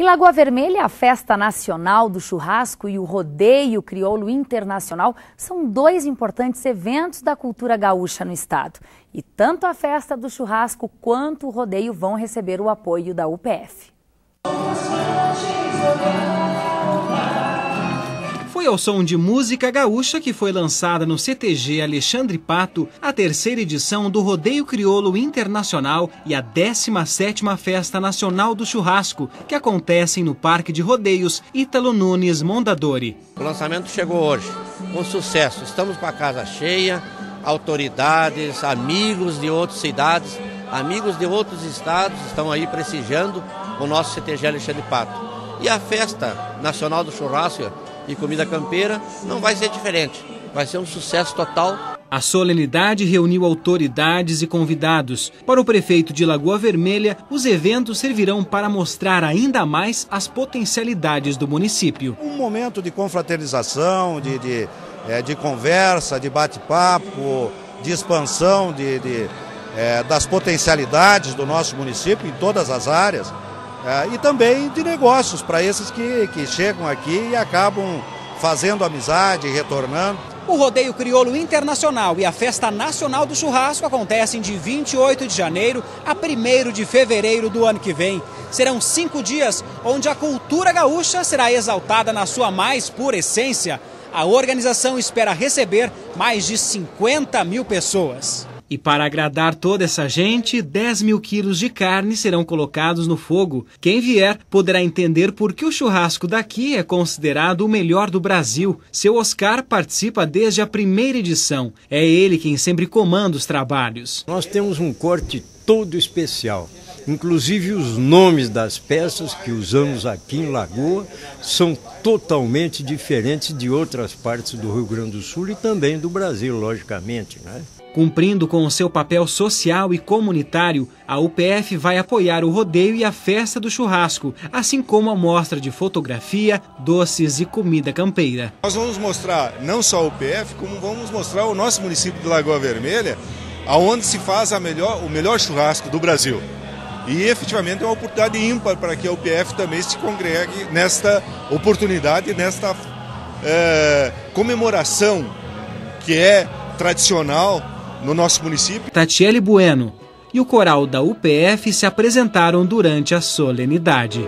Em Lagoa Vermelha, a Festa Nacional do Churrasco e o Rodeio Crioulo Internacional são dois importantes eventos da cultura gaúcha no estado. E tanto a Festa do Churrasco quanto o rodeio vão receber o apoio da UPF. Foi ao som de música gaúcha que foi lançada no CTG Alexandre Pato a terceira edição do Rodeio Crioulo Internacional e a 17ª Festa Nacional do Churrasco, que acontecem no Parque de Rodeios Ítalo Nunes Mondadori. O lançamento chegou hoje, com sucesso. Estamos com a casa cheia, autoridades, amigos de outras cidades, amigos de outros estados estão aí prestigiando o nosso CTG Alexandre Pato. E a Festa Nacional do Churrasco e comida campeira, não vai ser diferente. Vai ser um sucesso total. A solenidade reuniu autoridades e convidados. Para o prefeito de Lagoa Vermelha, os eventos servirão para mostrar ainda mais as potencialidades do município. Um momento de confraternização, de, de, é, de conversa, de bate-papo, de expansão de, de é, das potencialidades do nosso município em todas as áreas. É, e também de negócios para esses que, que chegam aqui e acabam fazendo amizade, retornando. O Rodeio Crioulo Internacional e a Festa Nacional do Churrasco acontecem de 28 de janeiro a 1 de fevereiro do ano que vem. Serão cinco dias onde a cultura gaúcha será exaltada na sua mais pura essência. A organização espera receber mais de 50 mil pessoas. E para agradar toda essa gente, 10 mil quilos de carne serão colocados no fogo. Quem vier poderá entender por que o churrasco daqui é considerado o melhor do Brasil. Seu Oscar participa desde a primeira edição. É ele quem sempre comanda os trabalhos. Nós temos um corte todo especial. Inclusive os nomes das peças que usamos aqui em Lagoa são totalmente diferentes de outras partes do Rio Grande do Sul e também do Brasil, logicamente. Né? Cumprindo com o seu papel social e comunitário, a UPF vai apoiar o rodeio e a festa do churrasco, assim como a mostra de fotografia, doces e comida campeira. Nós vamos mostrar não só a UPF, como vamos mostrar o nosso município de Lagoa Vermelha, aonde se faz melhor, o melhor churrasco do Brasil. E efetivamente é uma oportunidade ímpar para que a UPF também se congregue nesta oportunidade, nesta é, comemoração que é tradicional no nosso município. Tatiele Bueno e o coral da UPF se apresentaram durante a solenidade.